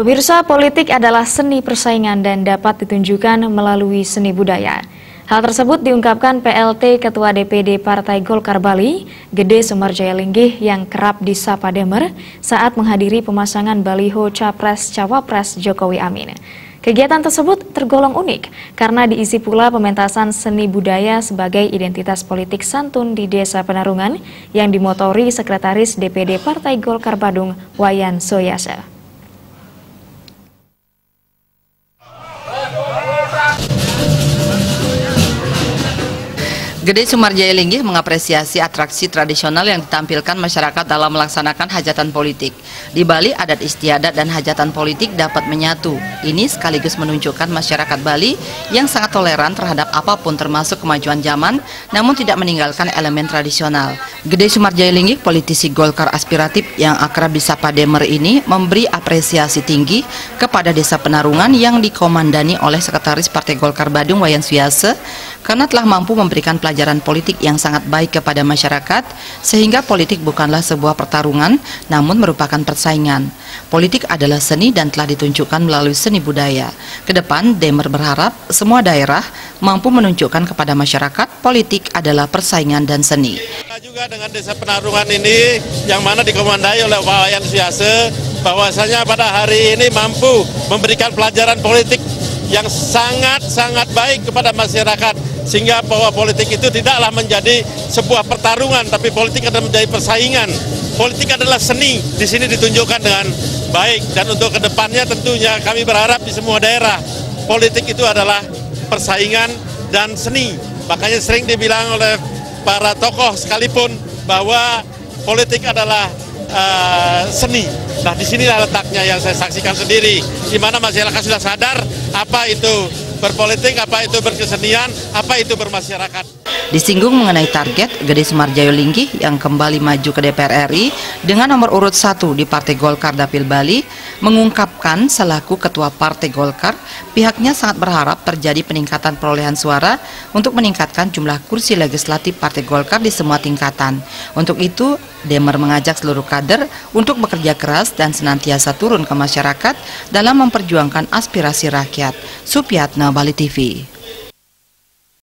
Pemirsa, politik adalah seni persaingan dan dapat ditunjukkan melalui seni budaya. Hal tersebut diungkapkan PLT Ketua DPD Partai Golkar Bali, Gede Sumarjaya Linggih yang kerap disapa Demer saat menghadiri pemasangan baliho Capres-Cawapres Jokowi Amin. Kegiatan tersebut tergolong unik karena diisi pula pementasan seni budaya sebagai identitas politik santun di Desa Penarungan yang dimotori Sekretaris DPD Partai Golkar Badung, Wayan Soyasa. Gede Sumarjaya Linggih mengapresiasi atraksi tradisional yang ditampilkan masyarakat dalam melaksanakan hajatan politik. Di Bali, adat istiadat dan hajatan politik dapat menyatu. Ini sekaligus menunjukkan masyarakat Bali yang sangat toleran terhadap apa pun termasuk kemajuan zaman, namun tidak meninggalkan elemen tradisional. Gede Sumarjaya Linggih, politisi Golkar aspiratif yang akrab disapa Demer ini, memberi apresiasi tinggi kepada Desa Penarungan yang dikomandani oleh Sekretaris Partai Golkar Badung Wayan Suyase karena telah mampu memberikan pelajaran politik yang sangat baik kepada masyarakat, sehingga politik bukanlah sebuah pertarungan, namun merupakan persaingan. Politik adalah seni dan telah ditunjukkan melalui seni budaya. Ke depan, Demer berharap semua daerah mampu menunjukkan kepada masyarakat politik adalah persaingan dan seni. Juga dengan desa penarungan ini yang mana dikomandai oleh Wayan Siase, bahwasanya pada hari ini mampu memberikan pelajaran politik yang sangat-sangat baik kepada masyarakat. Sehingga bahwa politik itu tidaklah menjadi sebuah pertarungan tapi politik adalah menjadi persaingan. Politik adalah seni. Di sini ditunjukkan dengan baik. Dan untuk ke depannya tentunya kami berharap di semua daerah politik itu adalah persaingan dan seni. Makanya sering dibilang oleh para tokoh sekalipun bahwa politik adalah uh, seni. Nah, di sinilah letaknya yang saya saksikan sendiri, di mana masyarakat sudah sadar apa itu berpolitik, apa itu berkesenian, apa itu bermasyarakat. Disinggung mengenai target Gede Sumarjayo Linggih yang kembali maju ke DPR RI dengan nomor urut 1 di Partai Golkar Dapil Bali, mengungkapkan selaku Ketua Partai Golkar, pihaknya sangat berharap terjadi peningkatan perolehan suara untuk meningkatkan jumlah kursi legislatif Partai Golkar di semua tingkatan. Untuk itu, Demer mengajak seluruh kader untuk bekerja keras dan senantiasa turun ke masyarakat dalam memperjuangkan aspirasi rakyat. Supiatna Bali TV